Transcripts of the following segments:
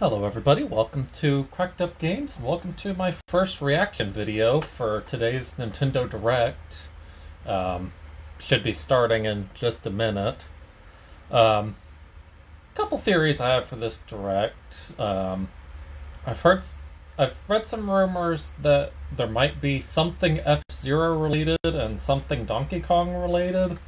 Hello everybody, welcome to Cracked Up Games, and welcome to my first reaction video for today's Nintendo Direct. Um, should be starting in just a minute. Um, couple theories I have for this Direct. Um, I've heard, I've read some rumors that there might be something F-Zero related and something Donkey Kong related.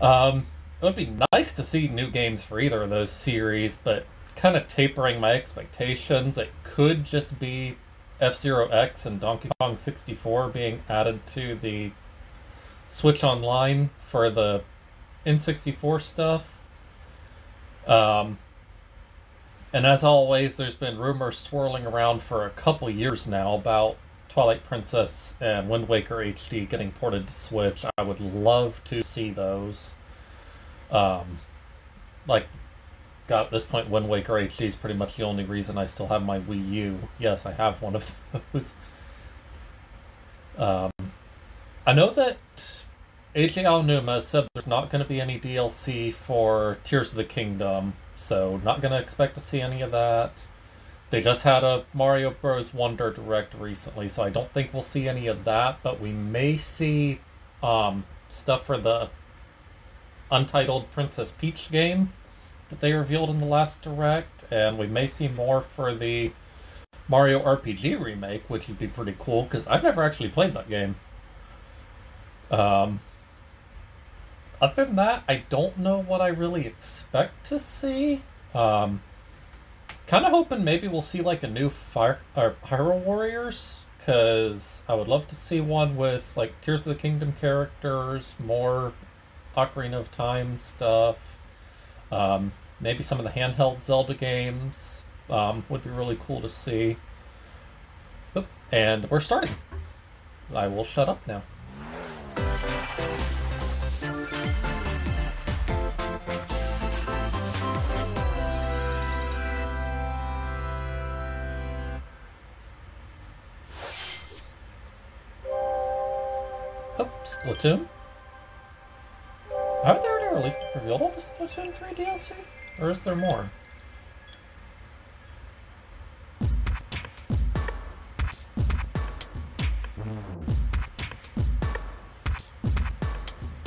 Um, it would be nice to see new games for either of those series, but kind of tapering my expectations. It could just be F Zero X and Donkey Kong 64 being added to the Switch Online for the N64 stuff. Um, and as always, there's been rumors swirling around for a couple years now about Twilight Princess and Wind Waker HD getting ported to Switch. I would love to see those. Um, like God, at this point, Wind Waker HD is pretty much the only reason I still have my Wii U. Yes, I have one of those. Um, I know that Eiji Aonuma said there's not going to be any DLC for Tears of the Kingdom, so not going to expect to see any of that. They just had a Mario Bros. Wonder Direct recently, so I don't think we'll see any of that, but we may see um, stuff for the Untitled Princess Peach game that they revealed in the last direct, and we may see more for the Mario RPG remake, which would be pretty cool because I've never actually played that game. Um, other than that, I don't know what I really expect to see. Um, kind of hoping maybe we'll see like a new Fire or Hyrule Warriors because I would love to see one with like Tears of the Kingdom characters, more Ocarina of Time stuff. Um, maybe some of the handheld Zelda games um, would be really cool to see. Oop, and we're starting. I will shut up now. Oh, Splatoon. Haven't they released, revealed all the Splatoon 3 DLC? Or is there more?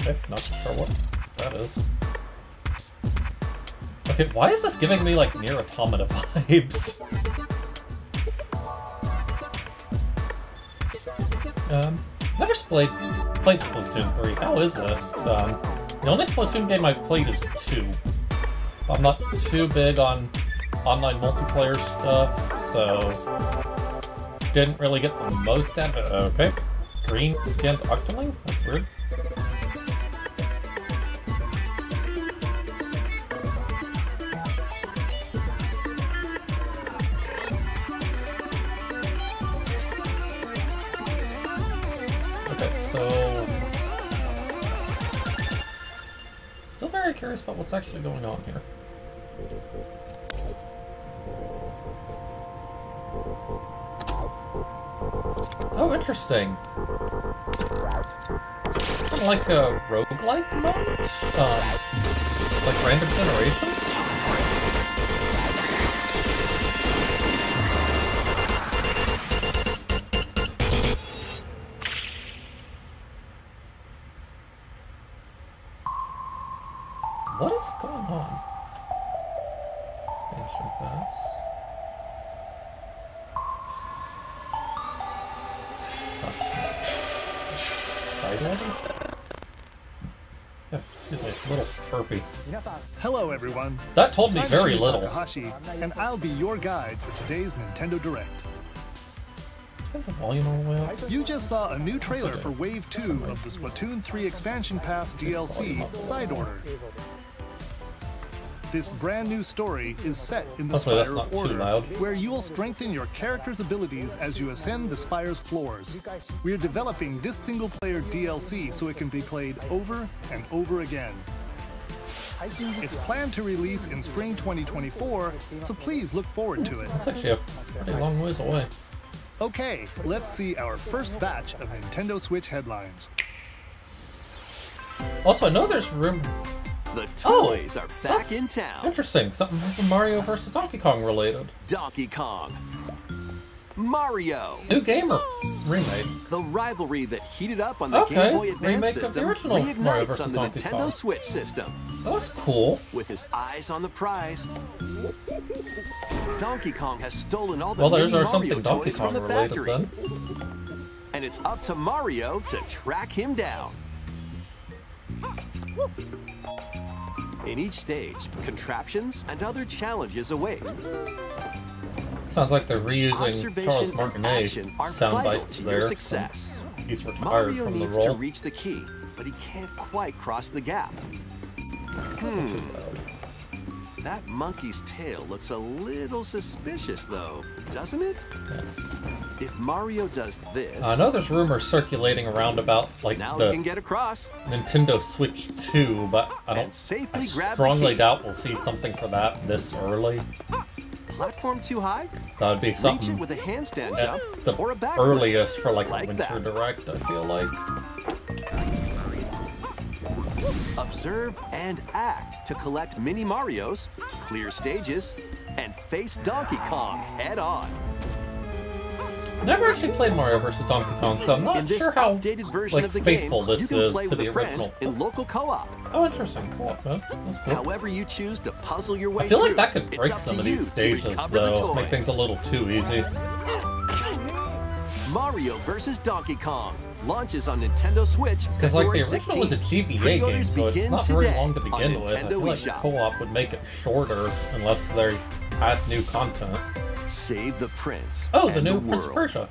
Okay, not sure what that is. Okay, why is this giving me like NieR Automata vibes? Um, never played played Splatoon 3. How is it? Um, the only Splatoon game I've played is 2. I'm not too big on online multiplayer stuff, so didn't really get the most out of it. Okay. Green skinned Octoling? That's weird. Curious about what's actually going on here. Oh, interesting. Like a roguelike mode? Uh, like random generation? Yeah, excuse me, it's a little perpy. Hello, everyone. That told me I'm very little. Takahashi, and I'll be your guide for today's Nintendo Direct. The volume all the way up. You just saw a new trailer for Wave 2 of the Splatoon 3 Expansion Pass DLC, Side Order. This brand new story is set in the Hopefully Spire of Order, where you will strengthen your character's abilities as you ascend the Spire's floors. We are developing this single-player DLC so it can be played over and over again. It's planned to release in spring 2024, so please look forward to it. That's actually a pretty long ways away. Okay, let's see our first batch of Nintendo Switch headlines. Also, I know there's room The Oh, toys are so back in town. Interesting. Something Mario versus Donkey Kong related. Donkey Kong. Mario. New gamer remake. The rivalry that heated up on the Okay, Game Boy Advance remake of the system original Mario reignites on the Donkey Nintendo Kong. Switch system. Oh, that was cool. With his eyes on the prize, Donkey Kong has stolen all the Well, there's Mario something Donkey toys from Kong the related factory. then. And it's up to Mario to track him down. In each stage, contraptions and other challenges await. Sounds like they're reusing Charles Martinet sound bites to there. your success. He's retired Mario from the needs to reach the key, but he can't quite cross the gap. Loud. That monkey's tail looks a little suspicious, though, doesn't it? If Mario does this, I know there's rumors circulating around about like now he the can get across. Nintendo Switch 2, but I don't. Safely I strongly doubt we'll see something for that this early. Platform too high? That would be Reach it with a handstand jump the or a backflip. earliest for like, a Winter that. Direct. I feel like. Observe and act to collect mini Marios, clear stages, and face Donkey Kong head on. Never actually played Mario vs. Donkey Kong, so I'm not sure how updated version like of the faithful game, this is to the original. in local co-op. Oh, interesting. Cool. Huh? That's cool. However you choose to puzzle your way I feel like that could break some to of these stages, though. Make things a little too easy. Mario vs. Donkey Kong launches on Nintendo Switch Because like the original was a GBA game, so it's begin not very long to begin with. I Nintendo feel like co-op would make it shorter unless they add new content. Save the prince. Oh, the new Prince of. Persia.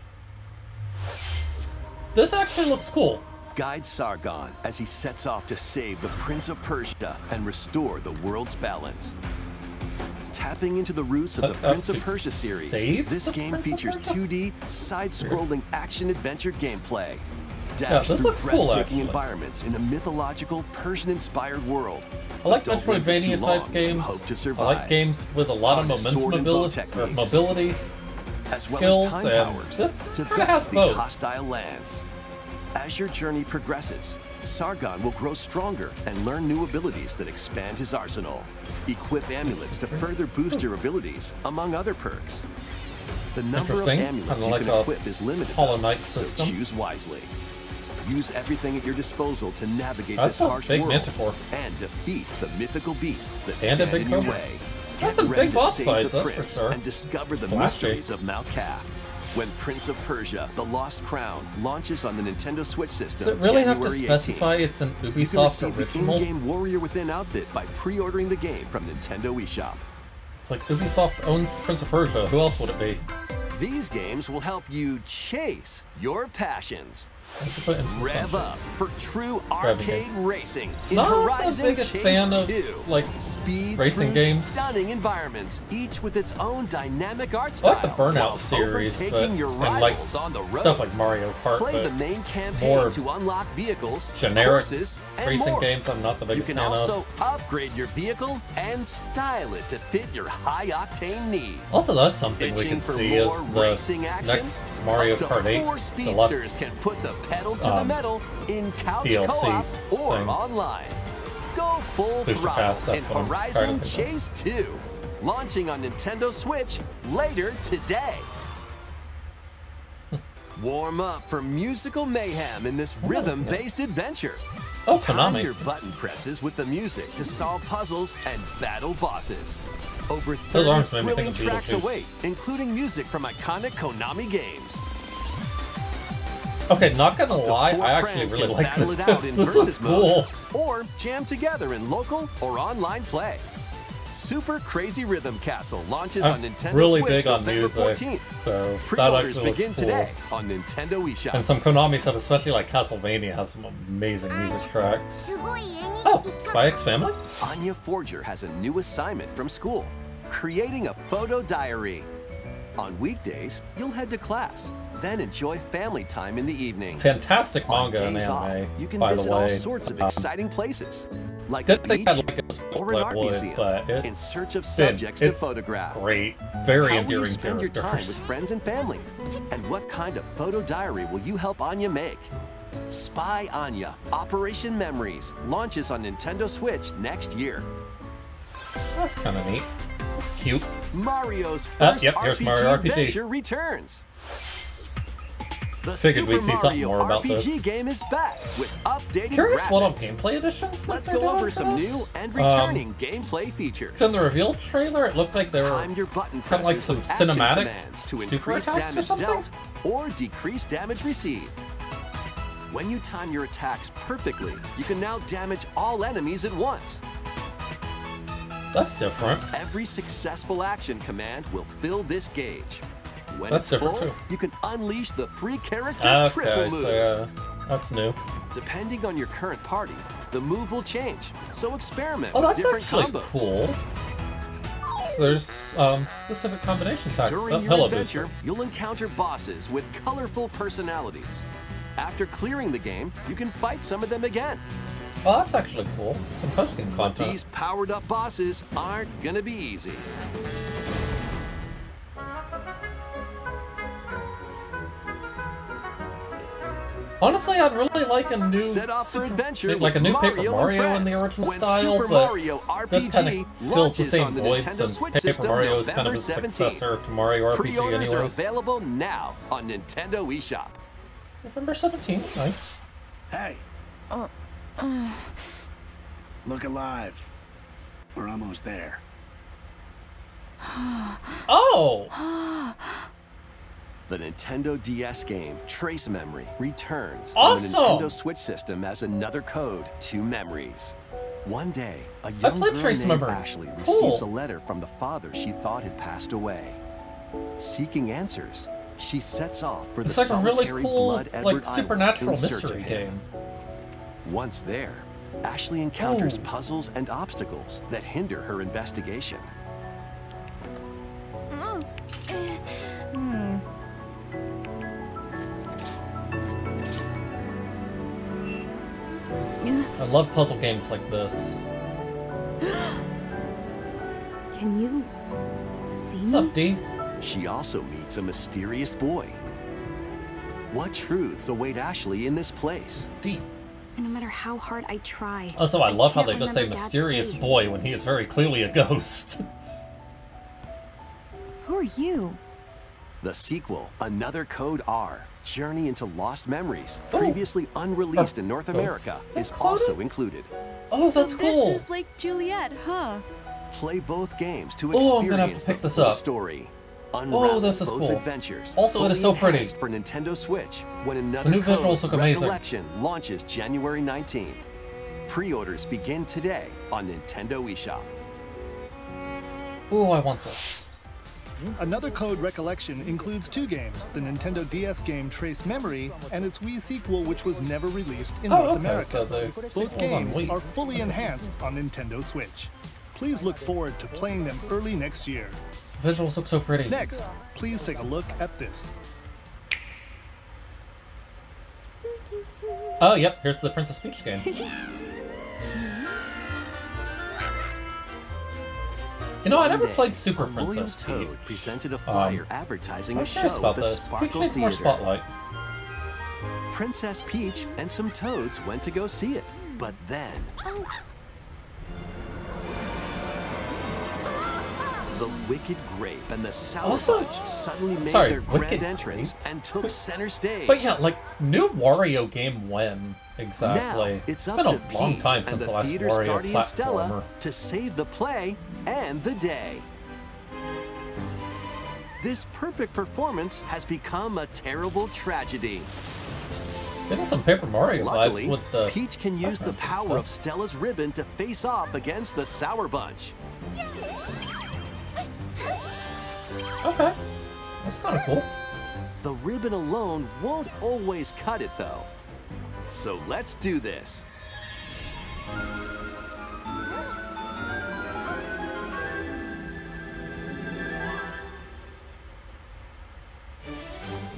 This actually looks cool. Guide Sargon as he sets off to save the Prince of Persia and restore the world's balance. Tapping into the roots of the Uh, uh, Prince of Persia series, this game Prince features 2D, side-scrolling action-adventure gameplay. Yeah, Dash this through looks cool, breathtaking environments in a mythological, Persian-inspired world. I like Don't linger too Metroidvania type games. Hope to I like games with a lot of momentum sword and bow ability, mobility. as well skills, as time powers this to best these both. hostile lands. As your journey progresses, Sargon will grow stronger and learn new abilities that expand his arsenal. Equip amulets to further boost your abilities, among other perks. The number of amulets you like can equip is limited, so choose wisely. Use everything at your disposal to navigate That's this harsh world Manticore. and defeat the mythical beasts that And stand in your way. That's Get some ready big to boss the that's for prince sure. and discover the Flashy. mysteries of Malkath. When Prince of Persia: The Lost Crown launches on the Nintendo Switch system, Does it really have to January 18th. it's an You can Ubisoft receive the in-game Warrior Within outfit by pre-ordering the game from Nintendo eShop. It's like Ubisoft owns Prince of Persia. Who else would it be? These games will help you chase your passions. I should put it into Rev up for true arcade racing in Not the biggest Chase fan of, 2. like, Speed racing games. stunning environments, each with its own dynamic art I style. like the Burnout series, but your and like on the road. stuff like Mario Kart, Play the main campaign more to unlock vehicles, generic courses, racing more. games I'm not the biggest fan of. You can also of. upgrade your vehicle and style it to fit your high-octane needs. Also, that's something we can see is the racing action? next Mario Kart 8 four speedsters Deluxe. can put the pedal to the um, metal in couch co-op or thing. online. Go full Booster throttle Pass, in Horizon trying to think Chase 2, launching on Nintendo Switch later today. Warm up for musical mayhem in this rhythm-based adventure. Oh, Time Konami. your button presses with the music to solve puzzles and battle bosses. Over 30 alarms made me thrilling tracks await, including music from iconic Konami games. Okay, not gonna lie, I actually really like battle it out this. in This versus is cool. modes, or jam together in local or online play. Super Crazy Rhythm Castle launches on I'm Nintendo really Switch big on November music, 14th. so Pre-orders begin cool. today on Nintendo eShop. And some Konami stuff, especially like Castlevania, has some amazing music tracks. Oh, Spy X Family? Anya Forger has a new assignment from school creating a photo diary. On weekdays, you'll head to class, then enjoy family time in the evenings. Fantastic manga and days off, you can by visit the way. all sorts of Um, exciting places, like the beach like it as much or an art would, museum but it's in search of been- subjects to it's photograph. Great, very How will endearing you spend your time with friends and family? And what kind of photo diary will you help Anya make? Spy Anya Operation Memories launches on Nintendo Switch next year. That's kind of neat. That's cute. Mario's Ah, first yep, here's RPG Mario RPG. adventure returns. The Figured Super we'd see something Mario more about RPG this. game is back with updated Curious what all graphics. gameplay additions that Let's go over some this? new and Um, returning gameplay features. in the reveal trailer, it looked like they were button kinda like some cinematic to increase attacks or damage something? dealt or decrease damage received. When you time your attacks perfectly, you can now damage all enemies at once. That's different. Every successful action command will fill this gauge. When That's it's different full, too. you can unleash the three-character triple move. so uh, that's new. Depending on your current party, the move will change. So experiment Oh, with that's different actually combos. cool. So there's um, specific combination types. During Oh, your hello, adventure, Booster. you'll encounter bosses with colorful personalities. After clearing the game, you can fight some of them again. Oh, that's actually cool. Some post-game But content. these powered up bosses aren't gonna be easy. Honestly, I'd really like a new Set off for Super- adventure like a new Mario Paper Mario in the original style, Super but Mario this kind RPG of fills the same on the void Nintendo since Switch Paper system Mario is kind of a 17th. successor to Mario RPG Pre-orders are available now on Nintendo eShop. November 17th, nice. Hey. Look alive. We're almost there. Oh! The Nintendo DS game Trace Memory returns Awesome! on the Nintendo Switch system as another code to memories. One day, a young girl Trace named Memory. Ashley Cool. receives a letter from the father she thought had passed away. Seeking answers, she sets off for It's the like a really solitary cool, Blood Edward like supernatural Island in search mystery of him. game. Once there, Ashley encounters Oh. puzzles and obstacles that hinder her investigation. Mm. I love puzzle games like this. Can you see What's me? up, D? She also meets a mysterious boy. What truths await Ashley in this place? D. And no matter how hard I try. Oh, also, I love how they just say mysterious face. boy when he is very clearly a ghost. Who are you? The sequel, Another Code R, Journey into Lost Memories, Oh. previously unreleased in North Oh, America, is also included. Oh, that's so cool. This is like Juliet, huh? Play both games to Oh, gonna experience pick the full up. story. Oh, Unravel this is both cool. adventures. Also, it is fully so pretty. for Nintendo Switch when another new code visuals look amazing. Recollection launches January 19th. Pre-orders begin today on Nintendo eShop. Ooh, I want this. Another Code Recollection includes two games the Nintendo DS game Trace Memory and its Wii sequel, which was never released in Oh, North okay, America. so the Both games are fully enhanced on Nintendo Switch. Please look forward to playing them early next year. Visuals look so pretty. Next, please take a look at this. Oh, yep, here's the Princess Peach game. You know, I never day, played Super Princess Toad Peach. presented a um, flyer advertising I'm a show at about the this. Peach Sparkle more Theater. spotlight. Princess Peach and some toads went to go see it. But then... The Wicked Grape and the Sour Also- suddenly made sorry, their Wicked grand entrance and took center stage. But yeah, like, new Wario game when? Exactly. Now it's, up been to a long Peach time since the the last Wario guardian platformer. Stella to save the play and the day. This perfect performance has become a terrible tragedy. Getting some Paper Mario Luckily, vibes with the Peach can use the power stuff. of Stella's ribbon to face off against the Sour Bunch. Okay. That's kind of cool. The ribbon alone won't always cut it, though. So let's do this.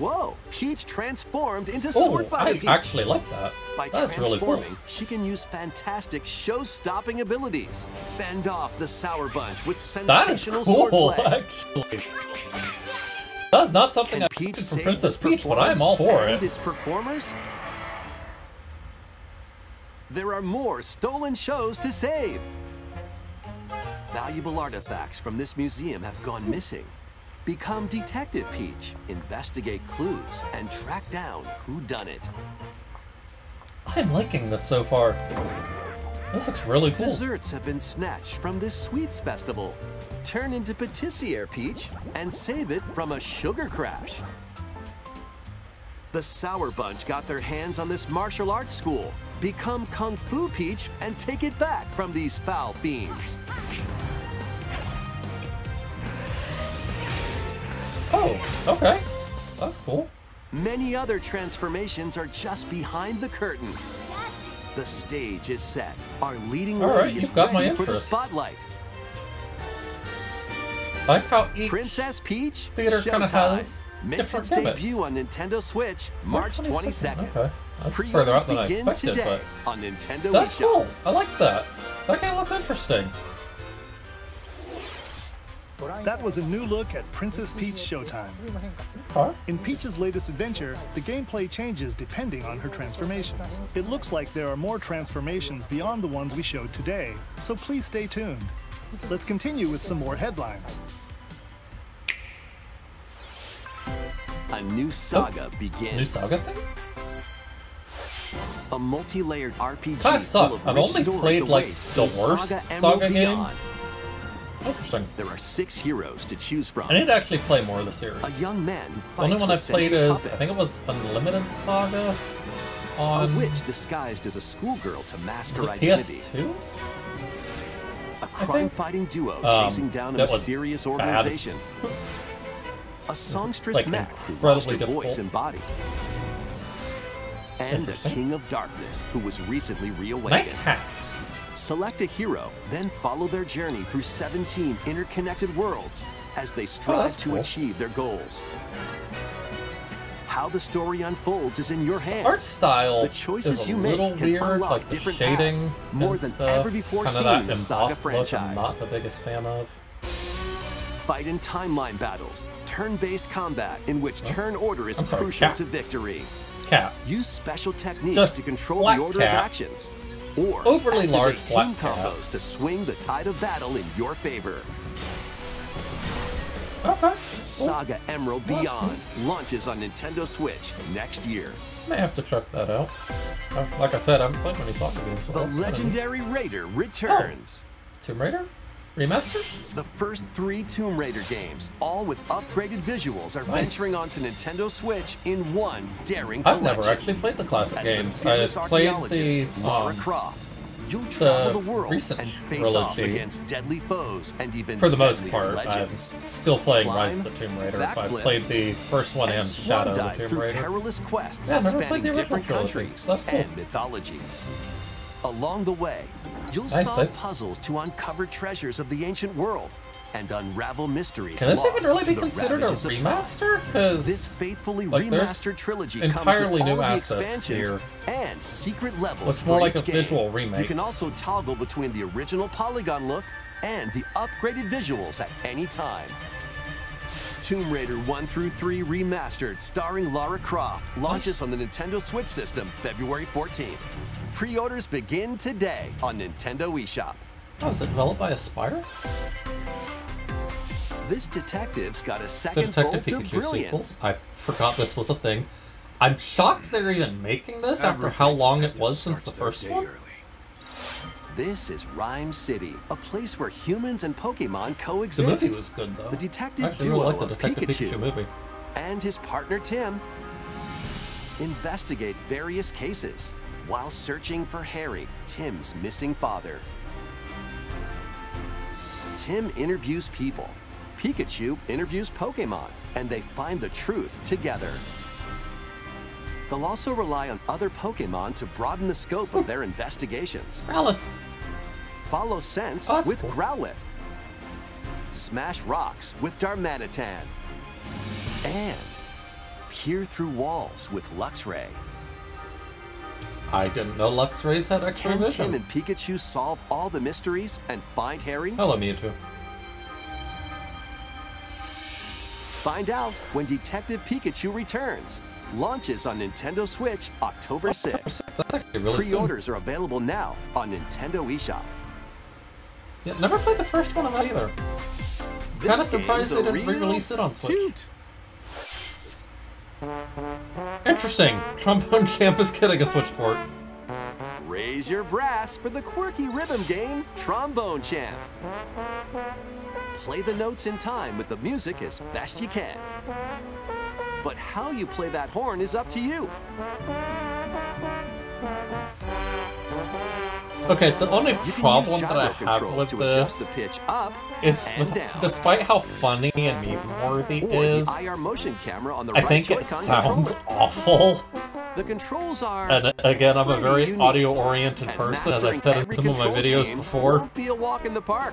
Whoa! Peach transformed into Oh, Sword Fighter I Peach. actually like that. By That's really cool. transforming, she can use fantastic show-stopping abilities. Fend off the Sour Bunch with That is sensational cool, swordplay. actually. That's not something Can I've Peach from Princess Peach, but I'm all for it. its performers? there are more stolen shows to save. Valuable artifacts from this museum have gone missing. Become Detective Peach, investigate clues, and track down who done it. I'm liking this so far. This looks really cool. Desserts have been snatched from this sweets festival. Turn into patissiere Peach and save it from a sugar crash. The Sour Bunch got their hands on this martial arts school. Become Kung Fu Peach and take it back from these foul fiends. Okay. That's cool. Many other transformations are just behind the curtain. The stage is set. Our leading All right, lady is you've got my ready for the spotlight. I like how each Princess Peach theater kinda has Makes its debut on Nintendo Switch March 22nd. Okay. That's further Pre-orders out than I expected, today but on Nintendo that's eShop. cool. I like that. That game looks interesting. That was a new look at Princess Peach Showtime. Okay. In Peach's latest adventure, the gameplay changes depending on her transformations. It looks like there are more transformations beyond the ones we showed today, so please stay tuned. Let's continue with some more headlines. A new saga oh, begins. Oh, New saga thing? A multi-layered RPG Kinda full sucked. of I've only played, like, the in worst Saga Emerald Saga game. Interesting. There are six heroes to choose from. I need to actually play more of the series. A young man The only one I've played is puppets. I think it was Unlimited Saga a witch disguised as a schoolgirl to mask her identity. PS2. A crime-fighting duo Um, chasing down a mysterious organization. A songstress Like, mech who lost her voice and body. And a king of darkness who was recently reawakened. Nice hat. Select a hero, then follow their journey through 17 interconnected worlds as they oh, strive Oh, to cool. achieve their goals. How the story unfolds is in your hands. Art style The choices you make can weird, unlock like different shading paths, more than stuff. ever before Kinda seen in the Saga look I'm franchise. not the biggest fan of. Fight in timeline battles, turn-based combat in which turn order is sorry, crucial cat. to victory. Cat. Use special techniques Just to control the order cat. of actions. Or Overly large team combos to swing the tide of battle in your favor. Okay. Saga Emerald Beyond launches on Nintendo Switch next year. May have to check that out. Like I said, I haven't played many Saga games. so The that's kinda neat. legendary Raider oh, returns. Tomb Raider? Remasters? The first three Tomb Raider games, all with upgraded visuals, are Nice. venturing onto Nintendo Switch in one daring I've collection. never actually played the classic As games. the I played the Lara um, Croft. You'll travel the, world and face off against deadly foes and even for the most part. legends. I'm still playing Rise of the Tomb Raider. I've backflip, played the first one and, Shadow of the Tomb Raider. perilous quests Yeah, I've never played spanning the different trilogy. countries That's cool. and mythologies. Along the way, you'll Nice, solve puzzles to uncover treasures of the ancient world and unravel mysteries. Can this even really be the considered a remaster? Because This faithfully like, remastered trilogy entirely comes with new all the assets expansions here. and secret levels Looks more for like each a game. visual remake. You can also toggle between the original polygon look and the upgraded visuals at any time. Tomb Raider 1 through 3 Remastered, starring Lara Croft, launches on the Nintendo Switch system February 14th. Pre-orders begin today on Nintendo eShop. oh, is it developed by Aspyr? This detective's got a second Detective bolt Pikachu of sequel. brilliance. I forgot this was a thing. I'm shocked they're even making this after how long it was since the first one. This is Rhyme City, a place where humans and Pokemon coexist. The movie was good though. The detective I duo really of Detective Pikachu. Pikachu movie. and his partner Tim investigate various cases while searching for Harry, Tim's missing father. Tim interviews people, Pikachu interviews Pokemon, and they find the truth together. They'll also rely on other Pokemon to broaden the scope of their investigations. Growlithe. Follow Sense Oh, with cool. Growlithe. Smash Rocks with Darmanitan. And Peer Through Walls with Luxray. I didn't know Luxray's had extra Can Tim and Pikachu solve all the mysteries and find Harry? Hello, Mewtwo. Find out when Detective Pikachu returns. Launches on Nintendo Switch October 6th. That's actually really soon. Pre-orders are available now on Nintendo eShop. Yeah, never played the first one of that either. Kind of surprised they didn't re-release it on Switch. toot. Interesting. Trombone Champ is getting a Switch port. Raise your brass for the quirky rhythm game, Trombone Champ. Play the notes in time with the music as best you can. But how you play that horn is up to you. Okay, the only problem that I have with this the pitch up is, with- despite how funny and meme-worthy it is, the IR motion camera on the I right think it sounds awful. The controls are And again, I'm a very audio-oriented person, as I've said in some of my videos before. Be a walk in the park.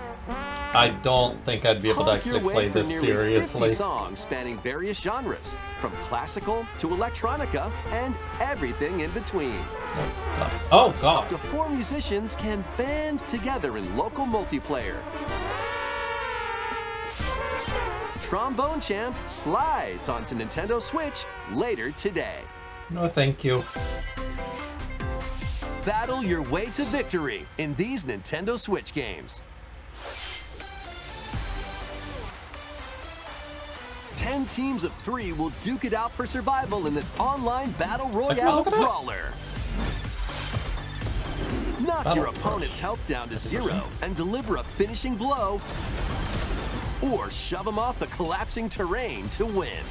I don't think I'd be able to actually play this seriously. songs spanning various genres, from classical to electronica and everything in between. Oh, god. Oh Up god. to four musicians can band together in local multiplayer. Trombone Champ slides onto Nintendo Switch later today. No, thank you. Battle your way to victory in these Nintendo Switch games. Ten teams of three will duke it out for survival in this online battle royale brawler. Knock Battle your opponent's health down to zero and deliver a finishing blow, or shove them off the collapsing terrain to win.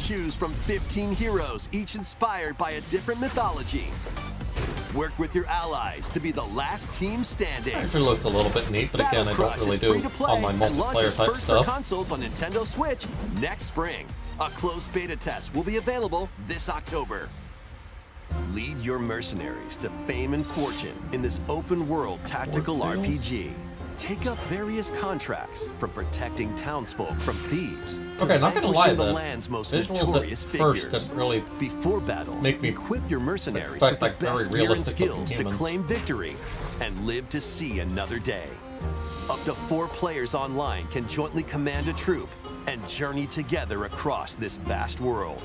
Choose from 15 heroes, each inspired by a different mythology. Work with your allies to be the last team standing. Actually looks a little bit neat, but again, I Battle don't really do to play online and launches multiplayer type first for stuff. consoles on Nintendo Switch next spring. A closed beta test will be available this October. Lead your mercenaries to fame and fortune in this open world tactical? RPG. Take up various contracts from protecting townsfolk from thieves to Okay, not gonna lie, the the land's most notorious first figures. really Before battle, make me equip your mercenaries with the like, very best gear and skills to claim victory and live to see another day. Up to four players online can jointly command a troop and journey together across this vast world.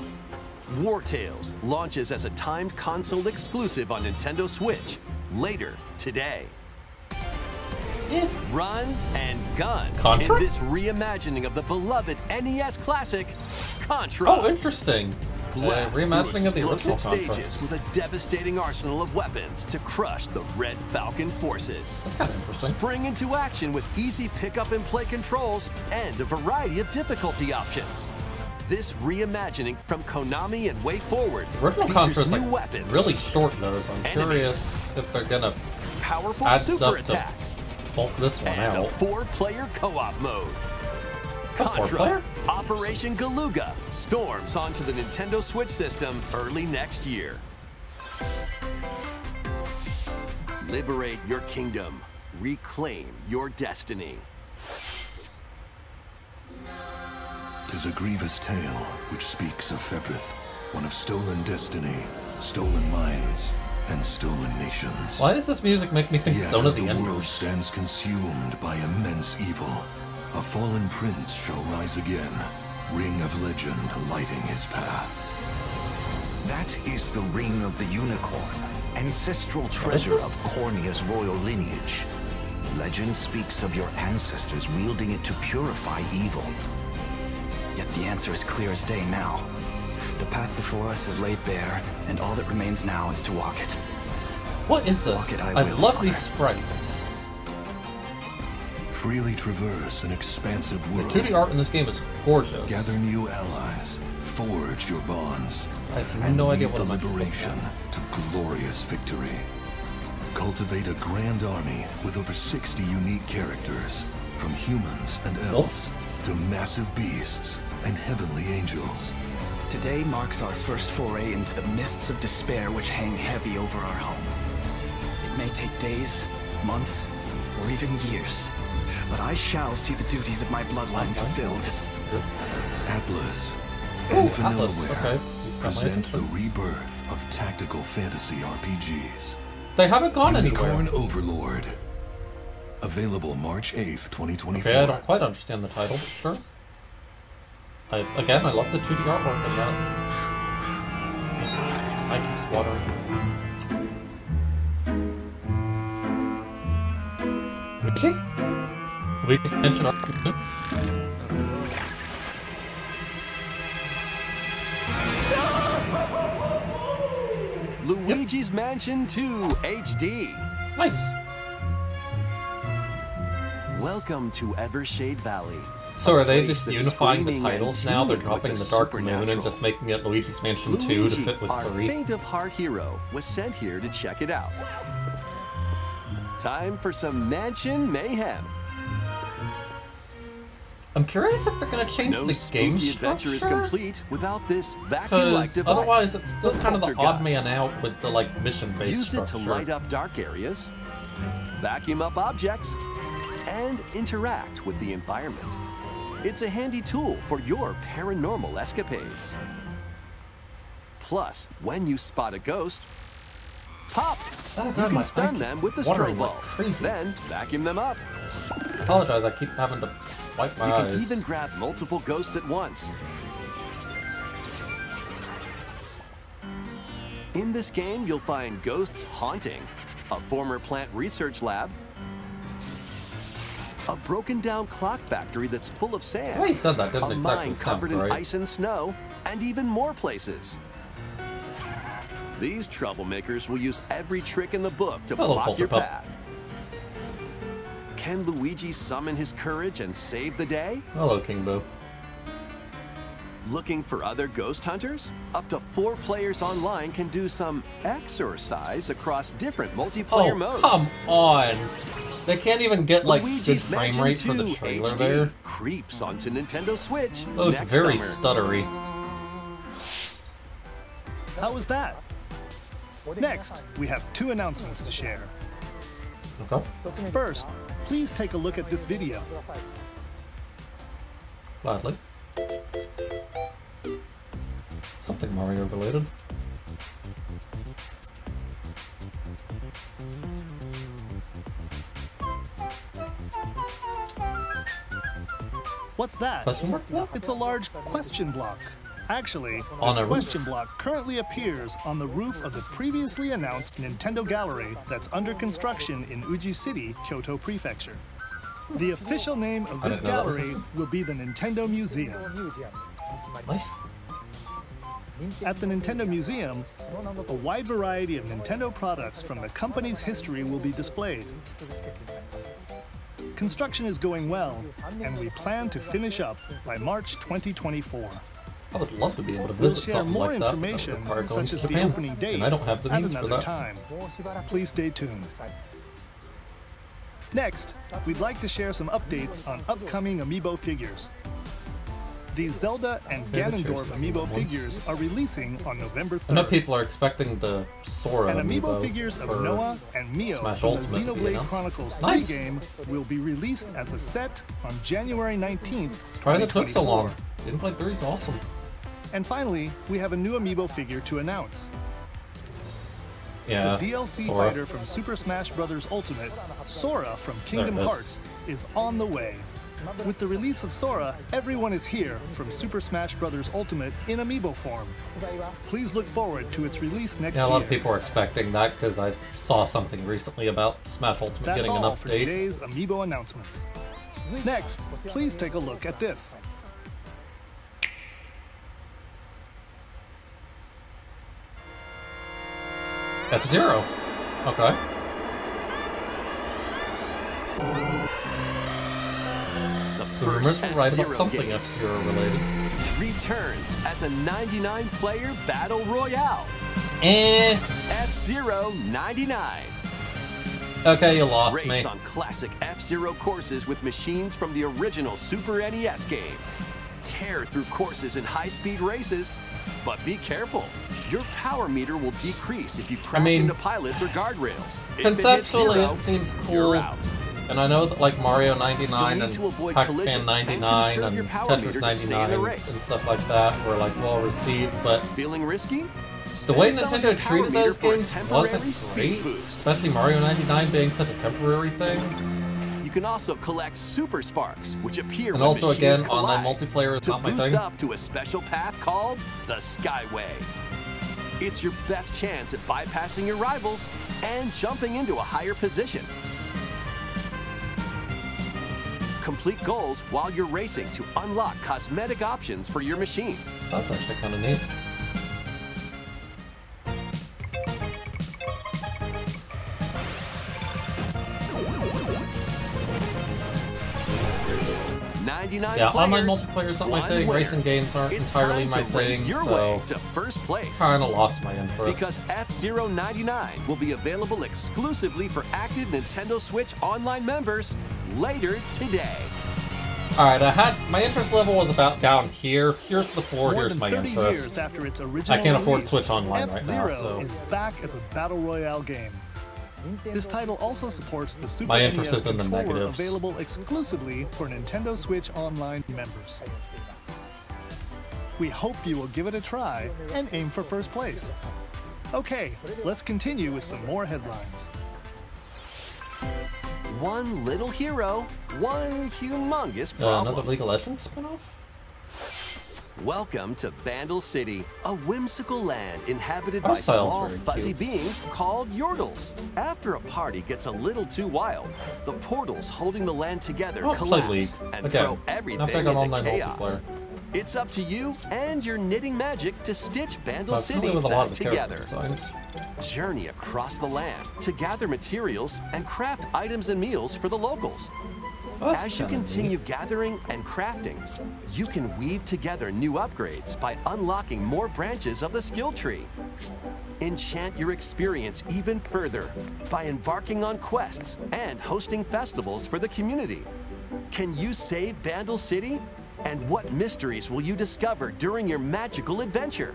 War Tales launches as a timed console exclusive on Nintendo Switch later today. Run and gun Contra? in this reimagining of the beloved NES classic Contra. Oh, interesting. Uh, Blast through reimagining of the original explosive Contra. stages with a devastating arsenal of weapons to crush the Red Falcon forces. That's kind of interesting. Spring into action with easy pick-up and play controls and a variety of difficulty options. This reimagining from Konami and Way Forward original features new like weapons, really short though, so I'm Enemies. curious if they're gonna powerful add super attacks, bulk this one and a out. four-player co-op mode. A Contra? Operation Galuga storms onto the Nintendo Switch system early next year. Liberate your kingdom. Reclaim your destiny. Tis a grievous tale which speaks of Fevrith, one of stolen destiny, stolen minds, and stolen nations. Why does this music make me think Yet Zone as of the the world stands consumed by immense evil, a fallen prince shall rise again, ring of legend lighting his path. That is the Ring of the Unicorn, ancestral treasure of Cornia's royal lineage. Legend speaks of your ancestors wielding it to purify evil. Yet the answer is clear as day now. The path before us is laid bare, and all that remains now is to walk it. What is this? Walk it I I will, love these Mother. sprites. Freely traverse an expansive world. The world. 2D art in this game is gorgeous. Gather new allies, forge your bonds, I have and no lead idea the what I'm liberation to glorious victory. Cultivate a grand army with over 60 unique characters, from humans and elves to massive beasts and heavenly angels. Today marks our first foray into the mists of despair which hang heavy over our home. It may take days, months, or even years, but I shall see the duties of my bloodline fulfilled. Atlus Ooh, and Atlus, Vanillaware okay. You've got my present the rebirth of tactical fantasy RPGs. They haven't gone Unicorn anywhere. Overlord. Available March 8th, 2024. Okay, I don't quite understand the title, but sure. I, again, I love the 2D artwork in that. I keep watering. Really? We just Luigi's yep. Mansion 2 HD. Nice. Welcome to Evershade Valley. So are they just unifying the titles now? They're dropping the, the Dark Moon and just making it Luigi's Mansion 2 to Luigi, fit with our 3? faint of heart hero, was sent here to check it out. Time for some mansion mayhem. I'm curious if they're gonna change No the game spooky adventure is structure. complete without this vacuum-like Because device. otherwise it's still the kind of the odd man out with the like mission-based Use it structure. to light up dark areas, vacuum up objects, and interact with the environment. It's a handy tool for your paranormal escapades. Plus, when you spot a ghost, pop! Oh, You God, can stun them with the strobe crazy. Then vacuum them up. I apologize, I keep having to wipe my You can even grab multiple ghosts at once. In this game, you'll find ghosts haunting, a former plant research lab, a broken down clock factory that's full of sand, you said that a didn't exactly mine covered in ice and snow, and even more places. These troublemakers will use every trick in the book to Hello, block your path. Can Luigi summon his courage and save the day? Hello, King Boo. Looking for other ghost hunters? Up to four players online can do some exercise across different multiplayer Oh, modes. come on! They can't even get like Luigi's good frame rate for the 2 trailer HD there. creeps onto Nintendo Switch oh, Look next very summer. stuttery. How was that? Next, we have two announcements to share. Okay. First, please take a look at this video. Gladly. Something Mario related. What's that? Question mark? It's a large question block. Actually, On this question block currently appears on the roof of the previously announced Nintendo Gallery that's under construction in Uji City, Kyoto Prefecture. The official name of this didn't know that was gallery will be the Nintendo Museum. Nice. At the Nintendo Museum, a wide variety of Nintendo products from the company's history will be displayed. Construction is going well, and we plan to finish up by March 2024. I would love to be able to We'll visit share something more like that. but that would information, going such as the opening date, and I don't have the at means for another that. time. Please stay tuned. Next, we'd like to share some updates on upcoming amiibo figures. The Zelda and Ganondorf amiibo figures are releasing on November I know people are expecting the Sora And amiibo amiibo figures of Noah and Mio Smash from the Ultimate to be Xenoblade announced. Chronicles 3 Nice. game will be released as a set on January 19th, Surprised it took so 2024. long. Gameplay 3 is awesome. And finally, we have a new amiibo figure to announce. Yeah. the DLC Sora. fighter from Super Smash Bros. Ultimate, Sora from Kingdom. Hearts, is on the way. With the release of Sora, everyone is here from Super Smash Bros. Ultimate in amiibo form. Please look forward to its release next Yeah, a year. lot of people are expecting that because I saw something recently about Smash Ultimate That's getting an update. That's all for today's amiibo announcements. Next, please take a look at this. F Zero. Okay. The The rumors right about something game F Zero related. returns as a 99-player battle royale. Eh. F-Zero 99. Okay, you lost Race me. on classic F-Zero courses with machines from the original Super NES game. Tear through courses in high-speed races, but be careful. Your power meter will decrease if you crash mean, into pilots or guardrails. If it Conceptually, zero, it seems cool. You're out. And I know that like Mario 99 and Pac-Man 99 and Tetris meter to stay in 99 and, stuff like that were like well received, but Feeling risky? the way Spend some of your Nintendo treated those games wasn't great, especially Mario 99 being such a temporary thing. You can also collect super sparks, which appear And when also, machines again, online collide, multiplayer is to not my boost thing. up to a special path called the Skyway. It's your best chance at bypassing your rivals and jumping into a higher position. Complete goals while you're racing to unlock cosmetic options for your machine. That's actually kind of neat. Yeah, players, online multiplayer is not my thing. winner. Racing games aren't It's entirely my thing, your so way to first place. kind of lost my interest. Because F-Zero 99 will be available exclusively for active Nintendo Switch online members later today. All right, I had my interest level was about down here. Here's the floor. More Here's my interest. years after its original I can't afford release, Switch Online right now, F-Zero so- is back as a battle royale game. This title also supports the Super My interest NES is in the controller available exclusively for Nintendo Switch Online members. We hope you will give it a try and aim for first place. Okay, let's continue with some more headlines. One little hero, one humongous Uh, problem. another League of Legends spinoff? Welcome to Bandle City, a whimsical land inhabited Our by small, fuzzy cute. beings called Yordles. After a party gets a little too wild, the portals holding the land together collapse and Again, throw everything into chaos. It's up to you and your knitting magic to stitch Bandle City familiar with a lot back of the character together. designs. Journey across the land to gather materials and craft items and meals for the locals. That's As you continue neat. gathering and crafting, you can weave together new upgrades by unlocking more branches of the skill tree. Enchant your experience even further by embarking on quests and hosting festivals for the community. Can you save Bandle City? And what mysteries will you discover during your magical adventure?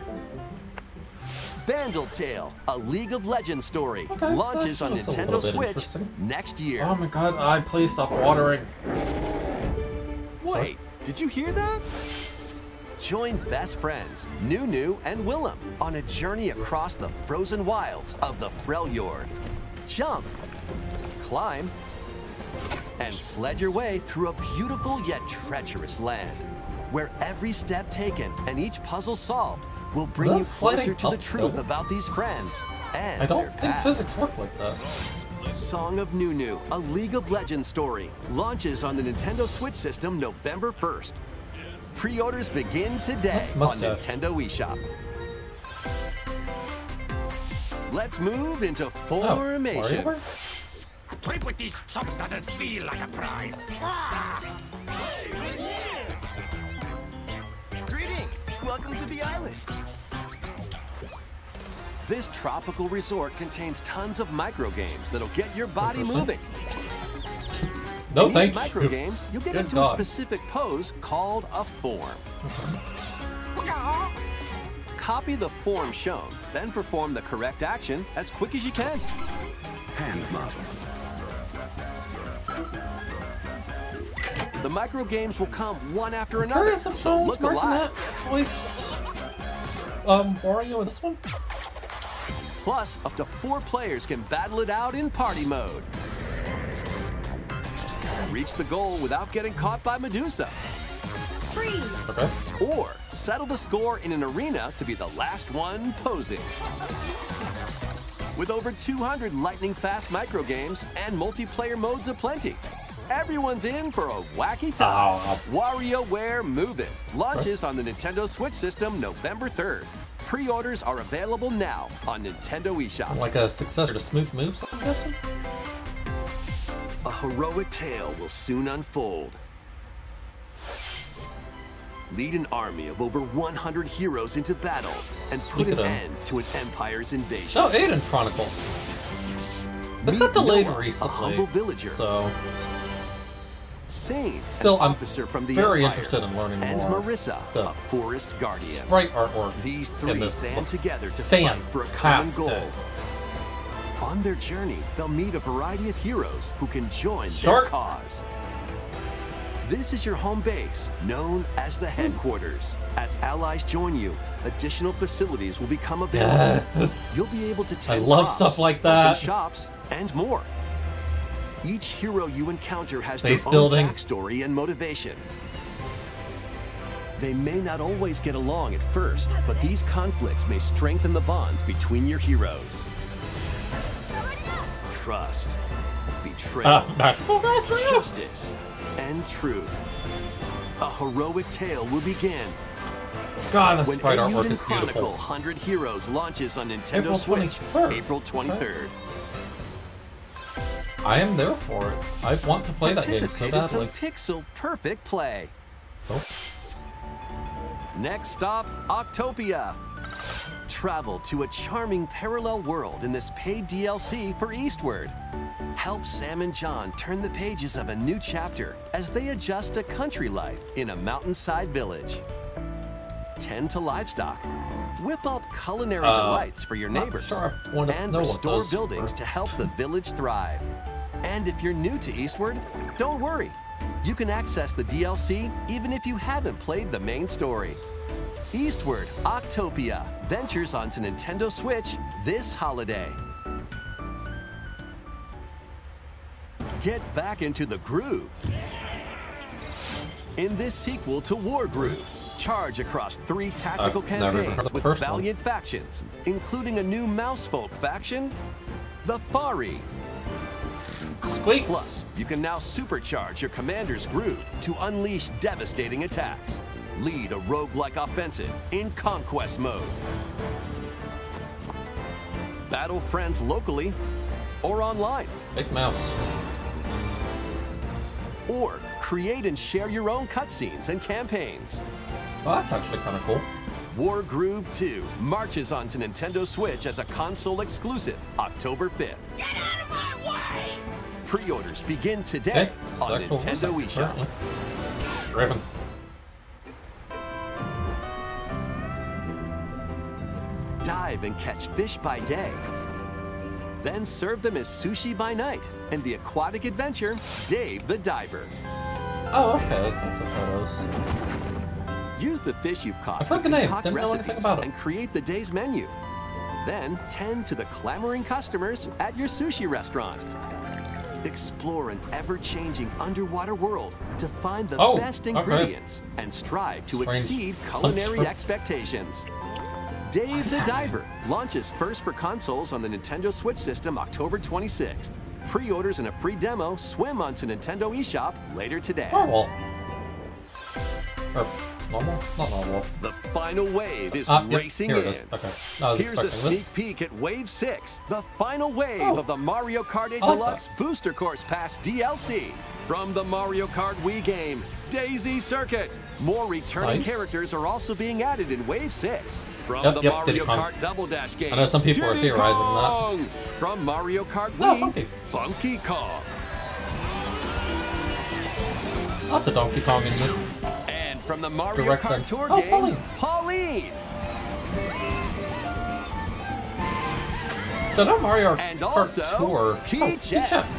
Bandle Tale, a League of Legends story, Okay, launches on Nintendo Switch next year. Oh my god, I please stop watering. Wait, did you hear that? Join best friends, Nunu and Willump, on a journey across the frozen wilds of the Freljord. Jump, climb, and sled your way through a beautiful yet treacherous land, where every step taken and each puzzle solved will bring you closer to the truth uphill. about these friends and I don't think past. physics work like that. Song of Nunu, a League of Legends story, launches on the Nintendo Switch system November 1st. Pre-orders begin today on. Nintendo eShop. Let's move into Oh, formation. WarioWare? A trip with these chumps doesn't feel like a prize. Greetings! Welcome to the island. This tropical resort contains tons of micro games that'll get your body moving. No, In thank each micro you. game, you'll get Good into a specific pose called a form. Copy the form shown, then perform the correct action as quick as you can. Hand model. The micro games will come one after I'm another, curious if so look marking alive. that voice. Um, Wario in this one? Plus, up to four players can battle it out in party mode. Reach the goal without getting caught by Medusa. Freeze! Okay. Or settle the score in an arena to be the last one posing. With over 200 lightning fast micro games and multiplayer modes aplenty, everyone's in for a wacky time. Oh. WarioWare Move It launches on the Nintendo Switch system November 3rd. Pre-orders are available now on Nintendo eShop. Like a successor to Smooth Moves, I'm guessing? A heroic tale will soon unfold. Lead an army of over 100 heroes into battle and put an end to an empire's invasion. Oh, Eiyuden Chronicle. This got delayed Nowa, recently. A humble villager. So, Sane, Still, I'm officer from the very Empire, interested in learning and more. Marissa, The forest guardian. sprite artwork These three looks together to fight for a common goal. On their journey, they'll meet a variety of heroes who can join Shark. their cause. This is your home base, known as the headquarters. As allies join you, additional facilities will become available. Yes. You'll be able to take I love stuff like that. shops, and more. Each hero you encounter has Base their building. own backstory and motivation. They may not always get along at first, but these conflicts may strengthen the bonds between your heroes. Trust, betrayal, Uh, justice, and truth. A heroic tale will begin God, the when sprite artwork is Chronicle beautiful. 100 Heroes launches on Nintendo April Switch 23rd. April 23rd. I am there for it. I want to play that game so Participate in some badly. pixel perfect play. Oh, Next stop, Octopia. Travel to a charming parallel world in this paid DLC for Eastward. Help Sam and John turn the pages of a new chapter as they adjust to country life in a mountainside village. Tend to livestock. Whip up culinary Uh, delights for your neighbors. sure and restore buildings to help the village thrive. And if you're new to Eastward, don't worry. You can access the DLC even if you haven't played the main story. Eastward Octopia ventures onto Nintendo Switch this holiday. Get back into the groove. In this sequel to Wargroove, charge across three tactical uh, heard campaigns with first one. valiant factions, including a new Mousefolk faction, the Faahri. Squeaks. Plus, you can now supercharge your commander's groove to unleash devastating attacks. Lead a roguelike offensive in conquest mode. Battle friends locally or online. Big mouse. Or create and share your own cutscenes and campaigns. Well, that's actually kind of cool. Wargroove 2 marches onto Nintendo Switch as a console exclusive October 5th. Pre-orders begin today Okay. on Nintendo eShop. Driven. Dive and catch fish by day. Then serve them as sushi by night in the aquatic adventure Dave the Diver. Oh, okay. That's what that is. Use the fish you've caught to concoct didn't know anything recipes and create the day's menu. Then tend to the clamoring customers at your sushi restaurant. Explore an ever-changing underwater world to find the Oh, best okay. ingredients and strive to Strange exceed culinary expectations. Dave the Diver launches first for consoles on the Nintendo Switch system October 26th. Pre-orders and a free demo swim onto Nintendo eShop later today. Oh, or normal? Not normal. The final wave is Ah, yep, racing here it in. Okay. Here's a sneak this. peek at Wave 6, the final wave Oh. of the Mario Kart 8 like Deluxe Booster Course Pass DLC. From the Mario Kart Wii game, Daisy Circuit. More returning Nice. characters are also being added in Wave 6. From Yep, the yep, Mario Kart Double Dash game. I know some people are Diddy theorizing that. From Mario Kart Wii, Funky. Funky Kong. Lots of Donkey Kong in this. From the Mario Direct Kart them. Tour Oh, game, Pauline. Pauline. So I know Mario And Kart also, Tour. Oh, Jet. Jet.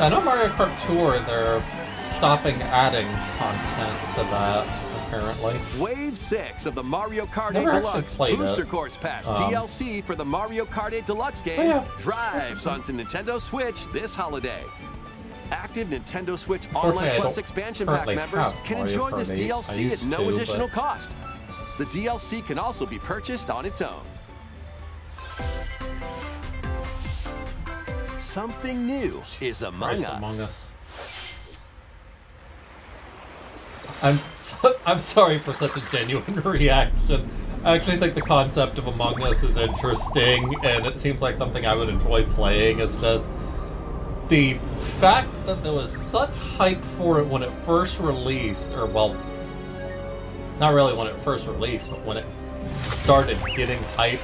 I know Mario Kart Tour. They're stopping adding content to that apparently. Wave 6 of the Mario Kart 8 Never actually Deluxe Booster it. Course Pass Um, DLC for the Mario Kart 8 Deluxe game Oh, yeah. drives onto Nintendo Switch this holiday. Active Nintendo Switch Online Plus expansion pack members can enjoy this 8. I DLC at no additional cost. The DLC can also be purchased on its own. Something new is among us. Among Us. I'm so, I'm sorry for such a genuine reaction. I actually think the concept of Among Us is interesting, and it seems like something I would enjoy playing. It's just the fact that there was such hype for it when it first released, or well, not really when it first released, but when it started getting hype,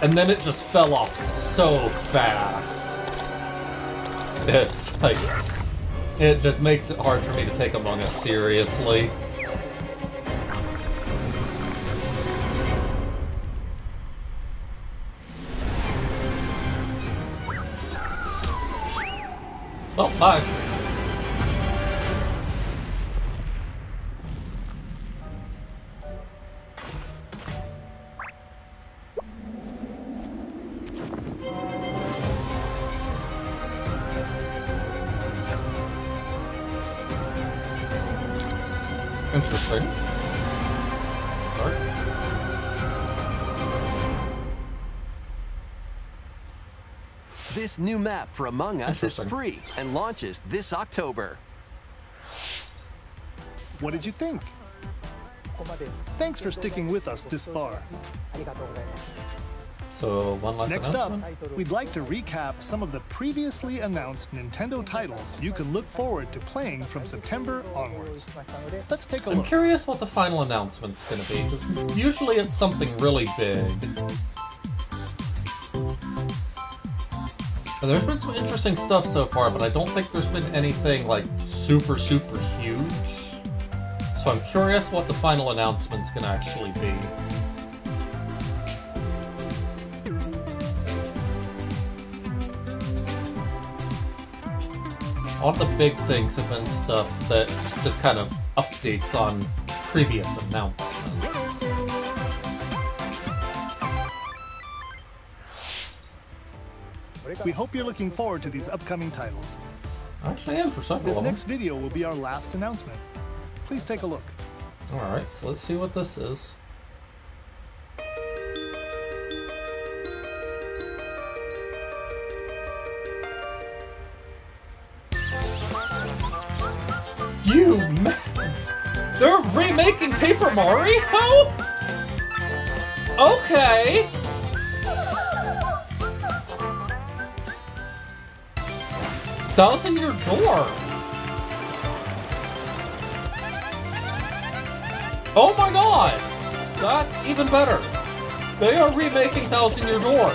and then it just fell off so fast. It's like it just makes it hard for me to take Among Us seriously. Well, bye. For Among Us is free and launches this October. What did you think? Thanks for sticking with us this far. So one last Next up, we'd like to recap some of the previously announced Nintendo titles you can look forward to playing from September onwards. Let's take a I'm look. curious what the final announcement's going to be. 'cause Usually it's something really big. There's been some interesting stuff so far, but I don't think there's been anything like super, super huge. So I'm curious what the final announcement's to actually be. All the big things have been stuff that just kind of updates on previous announcements. We hope you're looking forward to these upcoming titles. I actually am for several This of them. next video will be our last announcement. Please take a look. Alright, so let's see what this is. You They're remaking Paper Mario? Okay. Thousand Year Door. Oh my god! That's even better. They are remaking Thousand Year Door.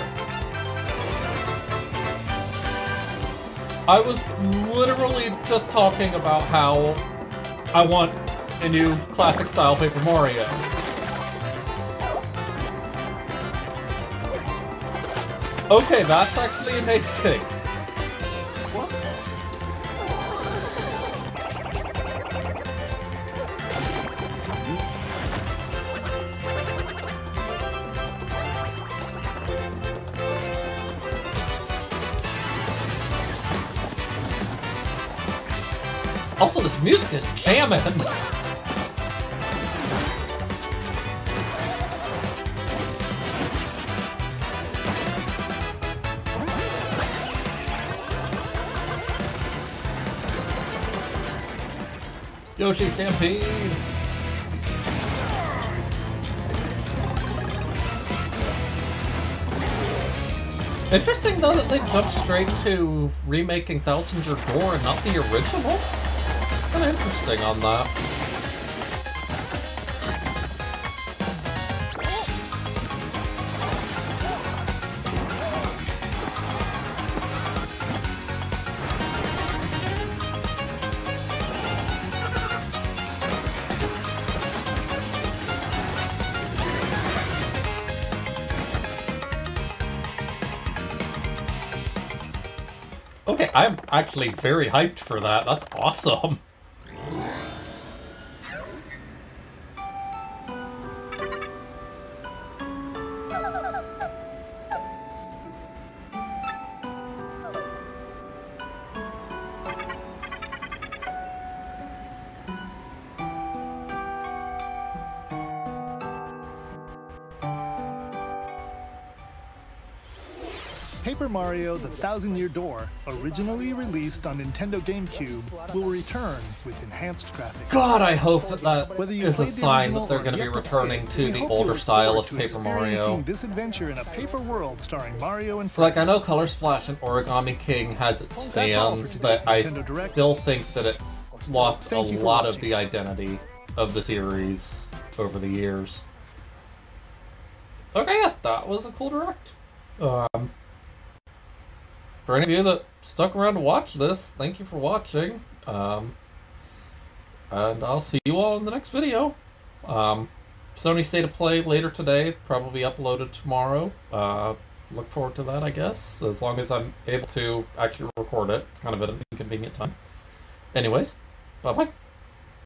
I was literally just talking about how I want a new classic style Paper Mario. Okay, that's actually amazing. This jamming. Yoshi Stampede. Interesting though that they jumped straight to remaking Thousand Year Door and not the original. Kind of interesting on that. Okay, I'm actually very hyped for that. That's awesome. Thousand Year Door, originally released on Nintendo GameCube, will return with enhanced graphics. God, I hope that that Whether you is a sign that they're going to be yet to play returning to the older style of Paper Mario. This adventure in a paper world starring Mario and like, I know Color Splash and Origami King has its That's all for fans, but I still think that it's lost a lot of the identity of the series over the years. Okay, yeah, that was a cool direct. Um, for any of you that stuck around to watch this, thank you for watching. Um, and I'll see you all in the next video. Um, Sony State of Play later today, probably uploaded tomorrow. Uh, look forward to that, I guess, as long as I'm able to actually record it. It's kind of an inconvenient time. Anyways, bye bye.